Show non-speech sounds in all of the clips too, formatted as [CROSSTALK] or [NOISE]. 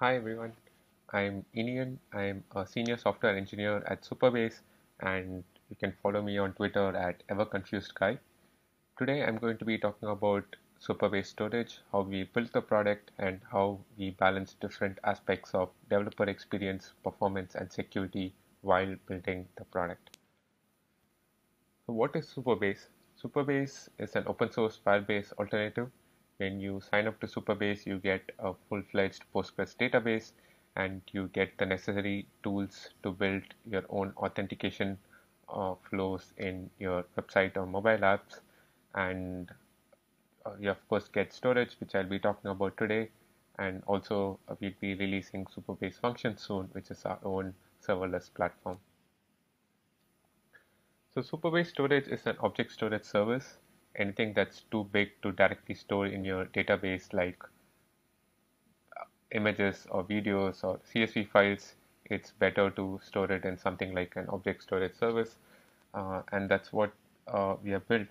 Hi everyone, I'm Inian. I'm a senior software engineer at Supabase, and you can follow me on Twitter at everconfusedguy. Today I'm going to be talking about Supabase storage, how we built the product and how we balance different aspects of developer experience, performance and security while building the product. So what is Supabase? Supabase is an open source Firebase alternative when you sign up to Supabase, you get a full-fledged Postgres database and you get the necessary tools to build your own authentication uh, flows in your website or mobile apps. And uh, you of course get storage, which I'll be talking about today. And also uh, we'll be releasing Supabase Functions soon, which is our own serverless platform. So Supabase Storage is an object storage service anything that's too big to directly store in your database like images or videos or CSV files, it's better to store it in something like an object storage service. Uh, and that's what uh, we have built.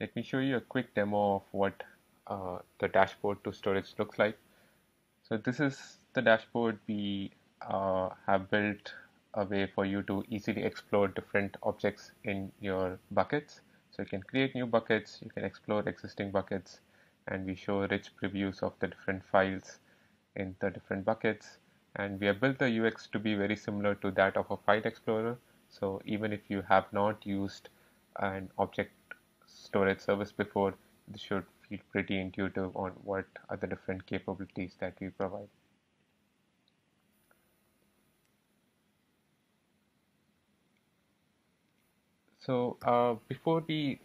Let me show you a quick demo of what uh, the dashboard to storage looks like. So this is the dashboard we uh, have built a way for you to easily explore different objects in your buckets. So you can create new buckets, you can explore existing buckets, and we show rich previews of the different files in the different buckets. And we have built the UX to be very similar to that of a file explorer. So even if you have not used an object storage service before, this should feel pretty intuitive on what are the different capabilities that we provide. So uh, before we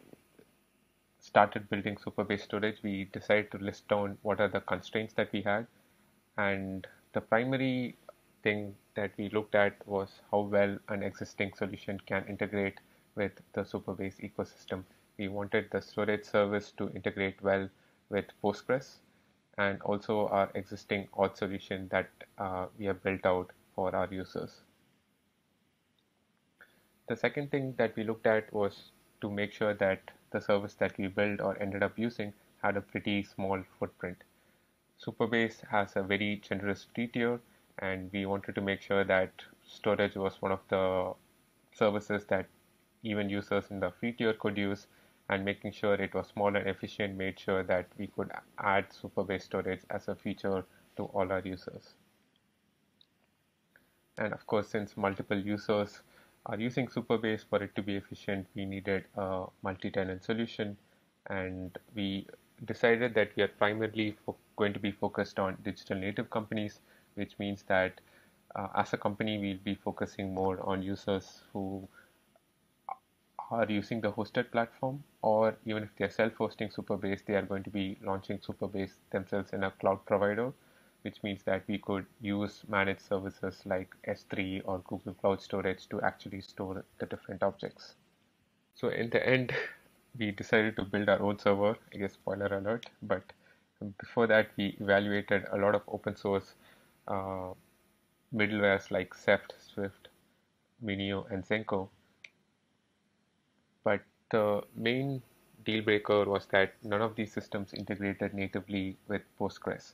started building Supabase storage, we decided to list down what are the constraints that we had. And the primary thing that we looked at was how well an existing solution can integrate with the Supabase ecosystem. We wanted the storage service to integrate well with Postgres and also our existing auth solution that uh, we have built out for our users. The second thing that we looked at was to make sure that the service that we built or ended up using had a pretty small footprint. Supabase has a very generous free tier and we wanted to make sure that storage was one of the services that even users in the free tier could use and making sure it was small and efficient made sure that we could add Supabase storage as a feature to all our users. And of course, since multiple users are using Supabase for it to be efficient, we needed a multi-tenant solution and we decided that we are primarily going to be focused on digital native companies, which means that uh, as a company, we'll be focusing more on users who are using the hosted platform or even if they're self-hosting Supabase, they are going to be launching Supabase themselves in a cloud provider which means that we could use managed services like S3 or Google Cloud Storage to actually store the different objects. So in the end, [LAUGHS] we decided to build our own server, I guess spoiler alert, but before that we evaluated a lot of open source uh, middlewares like Ceph, Swift, Minio and Zenko. But the main deal breaker was that none of these systems integrated natively with Postgres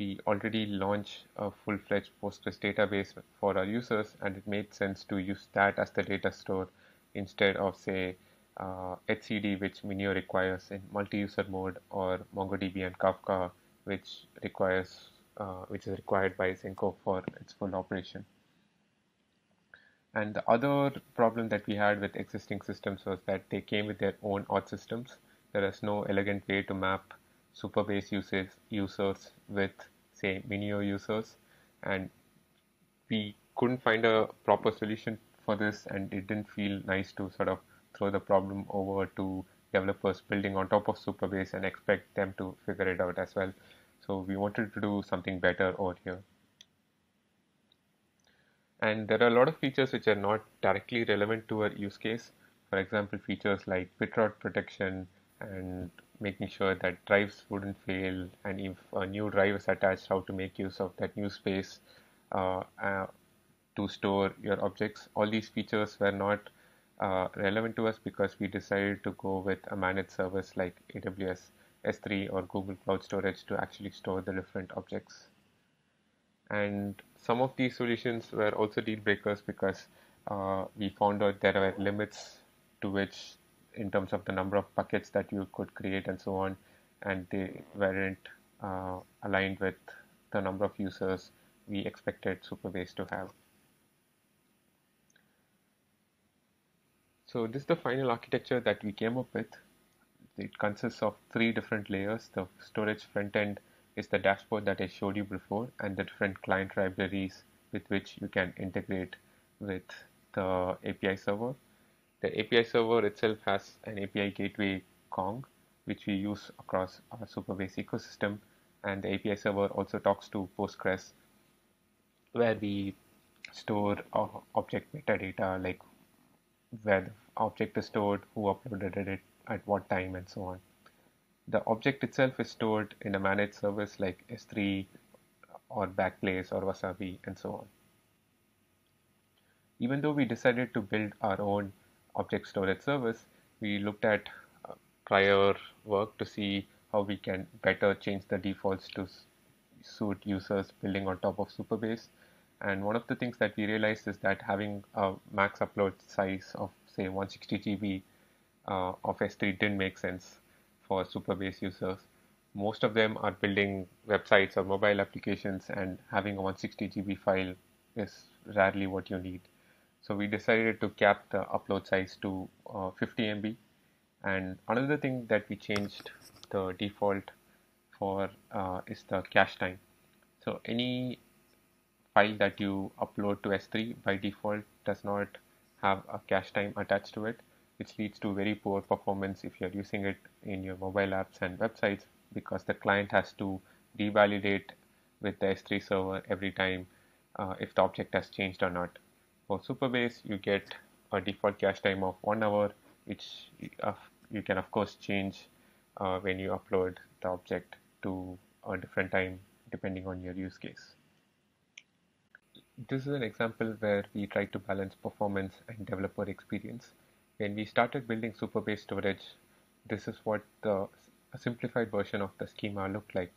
we already launched a full-fledged Postgres database for our users and it made sense to use that as the data store instead of say uh, which Minio requires in multi-user mode or MongoDB and Kafka which requires uh, which is required by Zenko for its full operation. And the other problem that we had with existing systems was that they came with their own auth systems. There is no elegant way to map Supabase users, users with say Minio users and we couldn't find a proper solution for this and it didn't feel nice to sort of throw the problem over to developers building on top of Supabase and expect them to figure it out as well. So we wanted to do something better over here. And there are a lot of features which are not directly relevant to our use case. For example, features like bitrot protection and making sure that drives wouldn't fail and if a new drive is attached how to make use of that new space uh, uh, to store your objects. All these features were not uh, relevant to us because we decided to go with a managed service like AWS S3 or Google Cloud Storage to actually store the different objects. And some of these solutions were also deal breakers because uh, we found out there were limits to which in terms of the number of buckets that you could create and so on and they weren't uh, aligned with the number of users we expected Supabase to have. So this is the final architecture that we came up with. It consists of three different layers. The storage front end is the dashboard that I showed you before and the different client libraries with which you can integrate with the API server. The API server itself has an API gateway Kong which we use across our Supabase ecosystem and the API server also talks to Postgres where we store object metadata like where the object is stored, who uploaded it at what time and so on. The object itself is stored in a managed service like S3 or Backblaze or Wasabi and so on. Even though we decided to build our own object storage service, we looked at uh, prior work to see how we can better change the defaults to suit users building on top of Supabase. And one of the things that we realized is that having a max upload size of say 160 GB uh, of S3 didn't make sense for Supabase users. Most of them are building websites or mobile applications and having a 160 GB file is rarely what you need. So we decided to cap the upload size to uh, 50 MB. And another thing that we changed the default for uh, is the cache time. So any file that you upload to S3 by default does not have a cache time attached to it, which leads to very poor performance if you're using it in your mobile apps and websites because the client has to revalidate with the S3 server every time uh, if the object has changed or not. For Supabase, you get a default cache time of one hour, which you can of course change uh, when you upload the object to a different time depending on your use case. This is an example where we try to balance performance and developer experience. When we started building Supabase storage, this is what the simplified version of the schema looked like.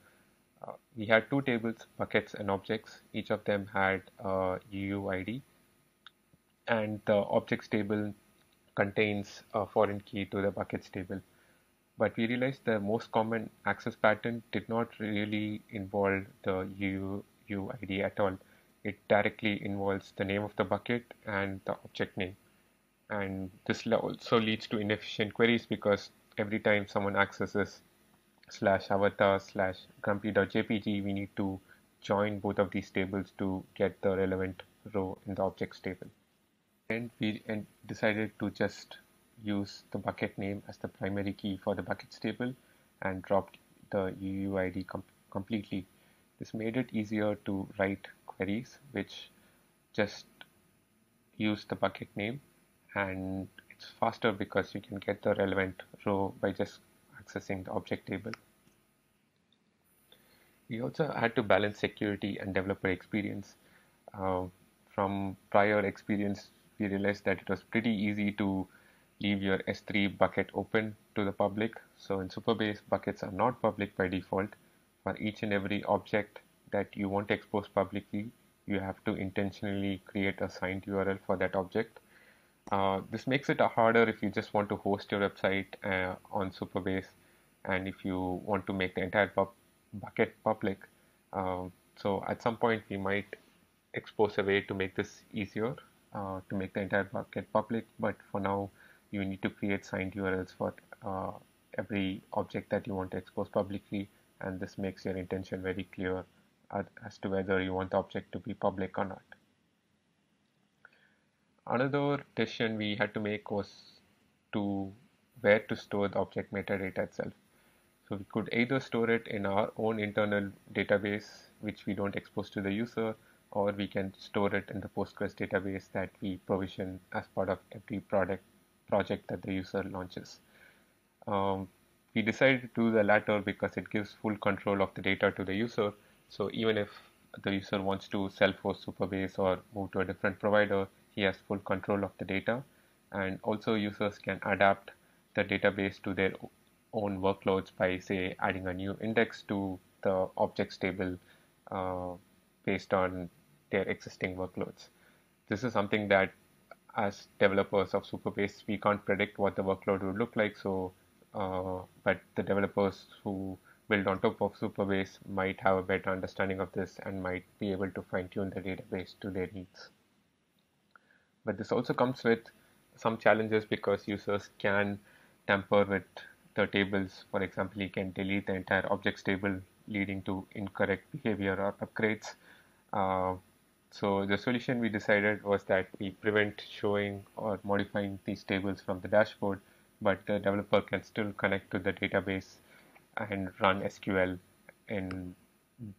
Uh, we had two tables, buckets and objects. Each of them had a UUID and the objects table contains a foreign key to the buckets table. But we realized the most common access pattern did not really involve the UUID at all. It directly involves the name of the bucket and the object name. And this also leads to inefficient queries because every time someone accesses slash avatar slash grumpy.jpg, we need to join both of these tables to get the relevant row in the objects table we decided to just use the bucket name as the primary key for the buckets table and dropped the UUID com completely. This made it easier to write queries which just use the bucket name and it's faster because you can get the relevant row by just accessing the object table. We also had to balance security and developer experience. Uh, from prior experience, we realized that it was pretty easy to leave your S3 bucket open to the public. So in Supabase, buckets are not public by default. For each and every object that you want to expose publicly, you have to intentionally create a signed URL for that object. Uh, this makes it harder if you just want to host your website uh, on Supabase and if you want to make the entire pub bucket public. Uh, so at some point we might expose a way to make this easier uh, to make the entire bucket public but for now you need to create signed URLs for uh, every object that you want to expose publicly and this makes your intention very clear as to whether you want the object to be public or not. Another decision we had to make was to where to store the object metadata itself. So we could either store it in our own internal database which we don't expose to the user or we can store it in the Postgres database that we provision as part of every product project that the user launches. Um, we decided to do the latter because it gives full control of the data to the user. So even if the user wants to self-host Supabase or move to a different provider, he has full control of the data. And also users can adapt the database to their own workloads by say adding a new index to the objects table uh, based on their existing workloads. This is something that as developers of Supabase, we can't predict what the workload would look like. So, uh, but the developers who build on top of Supabase might have a better understanding of this and might be able to fine tune the database to their needs. But this also comes with some challenges because users can tamper with the tables. For example, you can delete the entire objects table leading to incorrect behavior or upgrades. Uh, so the solution we decided was that we prevent showing or modifying these tables from the dashboard, but the developer can still connect to the database and run SQL. In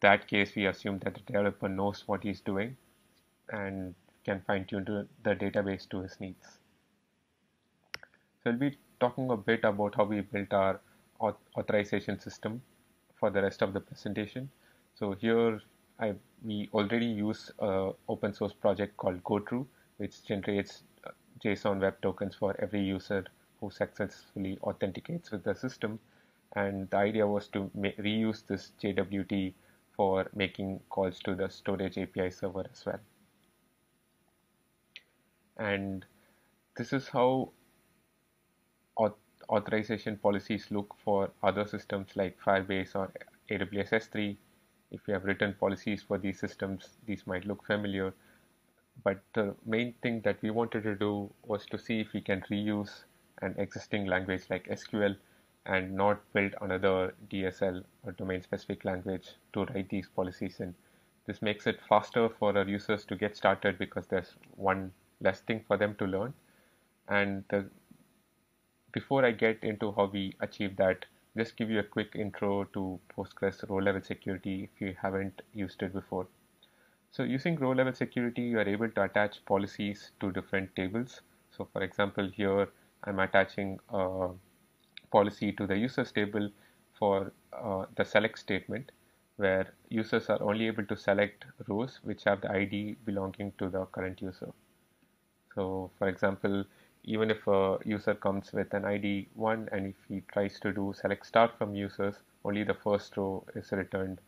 that case, we assume that the developer knows what he's doing and can fine tune the database to his needs. So we'll be talking a bit about how we built our authorization system for the rest of the presentation. So here I, we already use an open source project called GoTrue, which generates uh, JSON web tokens for every user who successfully authenticates with the system. And the idea was to reuse this JWT for making calls to the storage API server as well. And this is how authorization policies look for other systems like Firebase or AWS S3 if you have written policies for these systems, these might look familiar. But the main thing that we wanted to do was to see if we can reuse an existing language like SQL and not build another DSL or domain specific language to write these policies in. This makes it faster for our users to get started because there's one less thing for them to learn. And the, before I get into how we achieve that, just give you a quick intro to Postgres row level security if you haven't used it before. So using row level security, you are able to attach policies to different tables. So for example, here I'm attaching a policy to the users table for uh, the select statement where users are only able to select rows which have the ID belonging to the current user. So for example, even if a user comes with an ID 1 and if he tries to do select star from users, only the first row is returned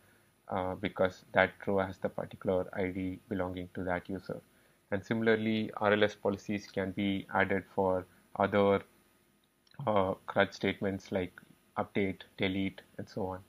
uh, because that row has the particular ID belonging to that user. And similarly, RLS policies can be added for other uh, CRUD statements like update, delete, and so on.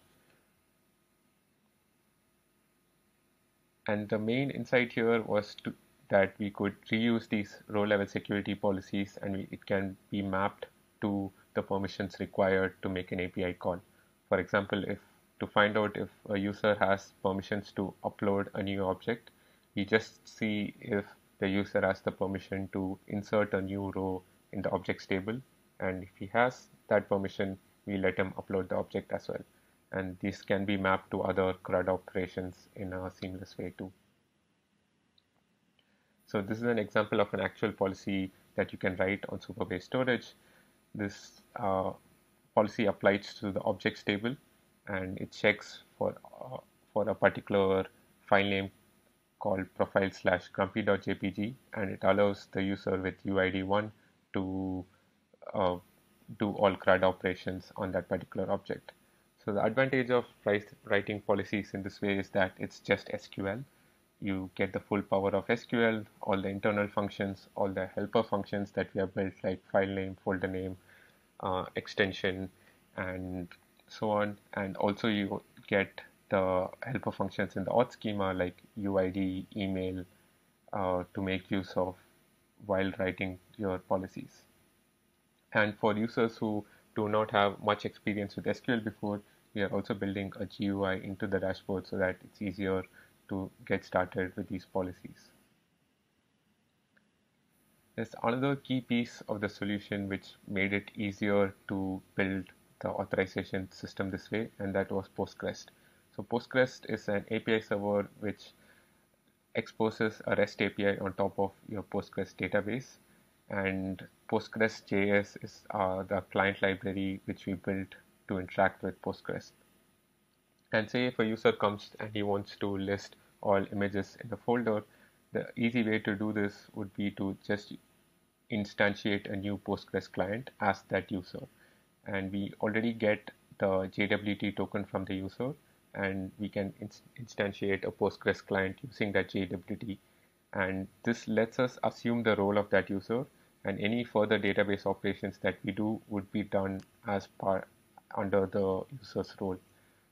And the main insight here was to that we could reuse these row level security policies and we, it can be mapped to the permissions required to make an API call. For example, if to find out if a user has permissions to upload a new object, we just see if the user has the permission to insert a new row in the objects table. And if he has that permission, we let him upload the object as well. And this can be mapped to other CRUD operations in a seamless way too. So this is an example of an actual policy that you can write on Supabase storage. This uh, policy applies to the objects table and it checks for uh, for a particular file name called profile slash grumpy.jpg and it allows the user with UID1 to uh, do all CRUD operations on that particular object. So the advantage of writing policies in this way is that it's just SQL you get the full power of SQL, all the internal functions, all the helper functions that we have built like file name, folder name, uh, extension, and so on. And also you get the helper functions in the auth schema like UID, email uh, to make use of while writing your policies. And for users who do not have much experience with SQL before, we are also building a GUI into the dashboard so that it's easier to get started with these policies. There's another key piece of the solution which made it easier to build the authorization system this way, and that was PostgREST. So PostgREST is an API server which exposes a REST API on top of your Postgres database, and postgrest-js is uh, the client library which we built to interact with PostgREST. And say if a user comes and he wants to list all images in the folder, the easy way to do this would be to just instantiate a new PostgREST client as that user. And we already get the JWT token from the user and we can inst instantiate a PostgREST client using that JWT. And this lets us assume the role of that user and any further database operations that we do would be done as part under the user's role.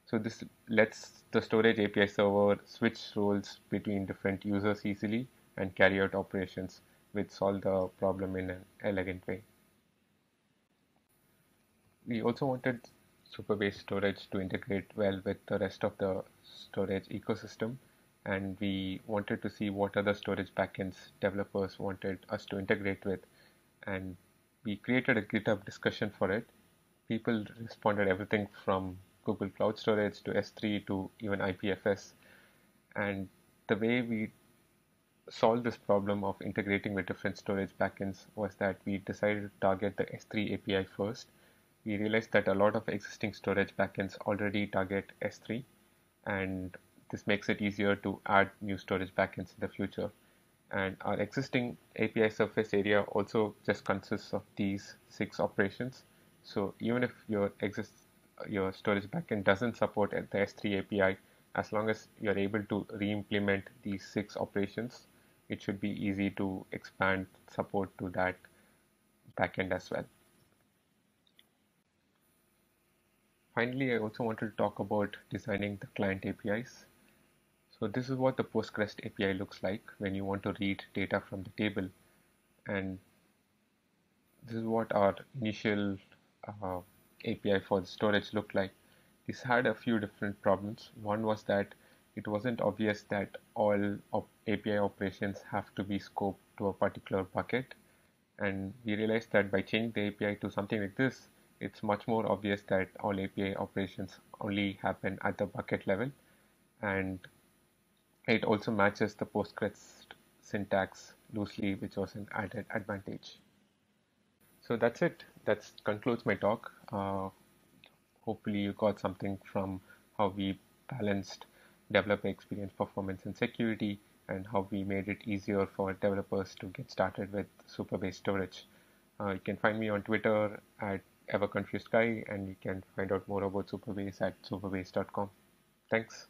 So this lets the storage API server switch roles between different users easily and carry out operations which solve the problem in an elegant way. We also wanted Supabase storage to integrate well with the rest of the storage ecosystem and we wanted to see what other storage backends developers wanted us to integrate with and we created a GitHub discussion for it. People responded everything from Google Cloud Storage to S3 to even IPFS. And the way we solved this problem of integrating with different storage backends was that we decided to target the S3 API first. We realized that a lot of existing storage backends already target S3 and this makes it easier to add new storage backends in the future and our existing API surface area also just consists of these six operations. So even if your exist your storage backend doesn't support the S3 API, as long as you're able to re-implement these six operations, it should be easy to expand support to that backend as well. Finally, I also wanted to talk about designing the client APIs. So this is what the PostgREST API looks like when you want to read data from the table. And this is what our initial uh, API for the storage looked like. This had a few different problems. One was that it wasn't obvious that all op API operations have to be scoped to a particular bucket. And we realized that by changing the API to something like this, it's much more obvious that all API operations only happen at the bucket level. And it also matches the Postgres syntax loosely, which was an added advantage. So that's it. That concludes my talk. Uh, hopefully you got something from how we balanced developer experience, performance, and security, and how we made it easier for developers to get started with Supabase storage. Uh, you can find me on Twitter at everconfusedguy, and you can find out more about Supabase at supabase.com. Thanks.